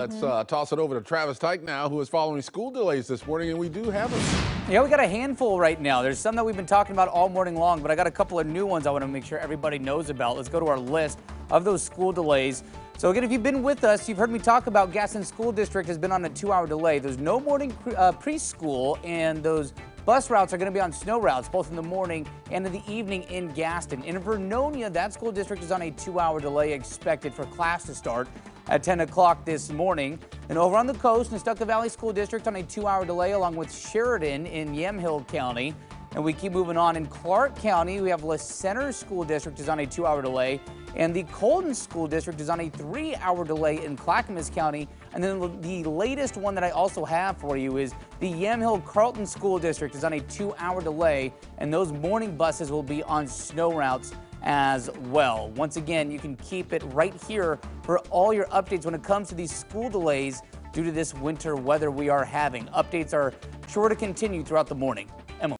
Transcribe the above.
Let's uh, toss it over to Travis Teich now, who is following school delays this morning, and we do have them. Yeah, we got a handful right now. There's some that we've been talking about all morning long, but I got a couple of new ones I want to make sure everybody knows about. Let's go to our list of those school delays. So again, if you've been with us, you've heard me talk about Gaston School District has been on a two-hour delay. There's no morning uh, preschool, and those bus routes are going to be on snow routes, both in the morning and in the evening in Gaston. In Vernonia, that school district is on a two-hour delay expected for class to start at 10 o'clock this morning. And over on the coast, Nestucca Valley School District on a two-hour delay along with Sheridan in Yamhill County. And we keep moving on. In Clark County, we have La Center School District is on a two-hour delay. And the Colton School District is on a three-hour delay in Clackamas County. And then the latest one that I also have for you is the Yamhill Carlton School District is on a two-hour delay. And those morning buses will be on snow routes as well. Once again, you can keep it right here for all your updates when it comes to these school delays due to this winter weather we are having. Updates are sure to continue throughout the morning.